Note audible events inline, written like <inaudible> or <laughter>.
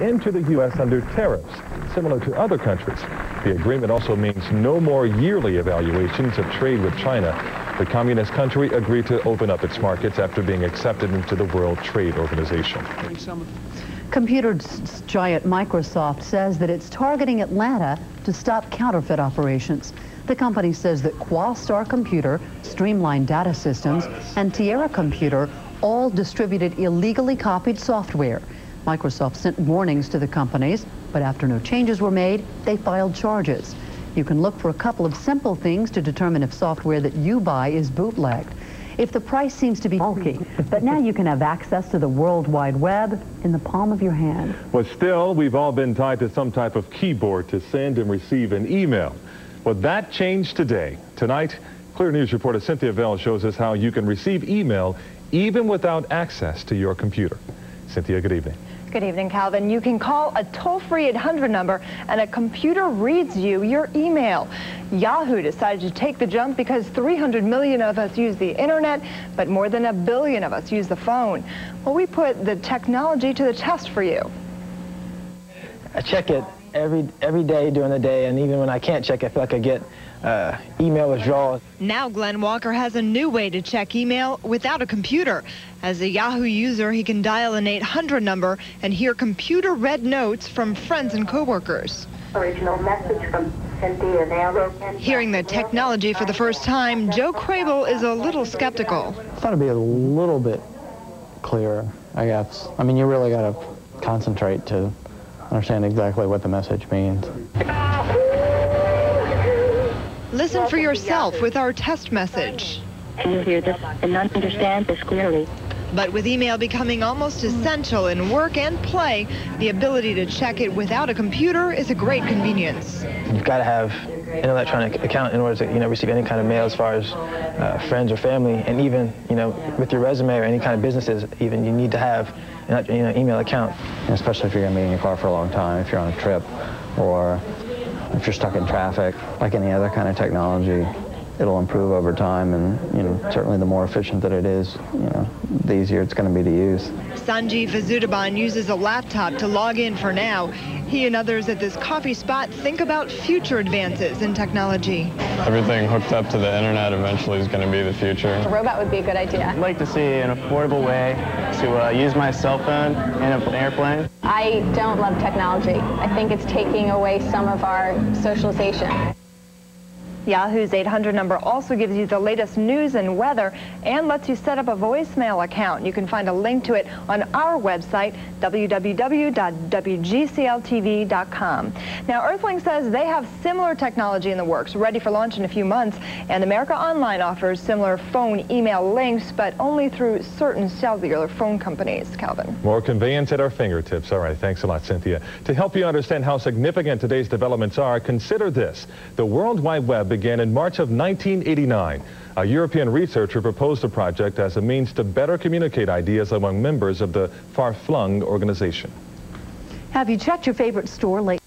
into the U.S. under tariffs, similar to other countries. The agreement also means no more yearly evaluations of trade with China. The communist country agreed to open up its markets after being accepted into the World Trade Organization. Computer giant Microsoft says that it's targeting Atlanta to stop counterfeit operations. The company says that Quastar Computer, Streamline Data Systems, and Tierra Computer all distributed illegally copied software. Microsoft sent warnings to the companies, but after no changes were made, they filed charges. You can look for a couple of simple things to determine if software that you buy is bootlegged. If the price seems to be bulky, <laughs> but now you can have access to the World Wide Web in the palm of your hand. Well, still, we've all been tied to some type of keyboard to send and receive an email. Well, that changed today. Tonight, Clear News reporter Cynthia Vell shows us how you can receive email even without access to your computer. Cynthia, good evening. Good evening, Calvin. You can call a toll-free 800 number and a computer reads you your email. Yahoo decided to take the jump because 300 million of us use the internet, but more than a billion of us use the phone. Well, we put the technology to the test for you. Check it every every day during the day, and even when I can't check I feel like I get uh, email withdrawals. Now Glen Walker has a new way to check email without a computer. As a Yahoo user, he can dial an 800 number and hear computer-read notes from friends and coworkers. Original message from Cynthia Vale. Hearing the technology for the first time, Joe Crable is a little skeptical. I thought it'd be a little bit clearer, I guess. I mean, you really got to concentrate to understand exactly what the message means. Listen for yourself with our test message. Can you hear this and understand this clearly? But with email becoming almost essential in work and play, the ability to check it without a computer is a great convenience. You've got to have an electronic account in order to, you know, receive any kind of mail as far as uh, friends or family, and even, you know, with your resume or any kind of businesses, even you need to have an you know, email account. Especially if you're going to be in your car for a long time, if you're on a trip, or if you're stuck in traffic, like any other kind of technology, it'll improve over time and you know certainly the more efficient that it is you know the easier it's going to be to use. Sanjeev azudaban uses a laptop to log in for now. He and others at this coffee spot think about future advances in technology. Everything hooked up to the internet eventually is going to be the future. A robot would be a good idea. I'd like to see an affordable way to uh, use my cell phone in an airplane. I don't love technology. I think it's taking away some of our socialization Yahoo's 800 number also gives you the latest news and weather and lets you set up a voicemail account. You can find a link to it on our website, www.wgcltv.com. Now, Earthlink says they have similar technology in the works, ready for launch in a few months, and America Online offers similar phone email links, but only through certain cellular phone companies. Calvin. More conveyance at our fingertips. All right, thanks a lot, Cynthia. To help you understand how significant today's developments are, consider this. The World Wide Web began in March of 1989. A European researcher proposed the project as a means to better communicate ideas among members of the far-flung organization. Have you checked your favorite store lately?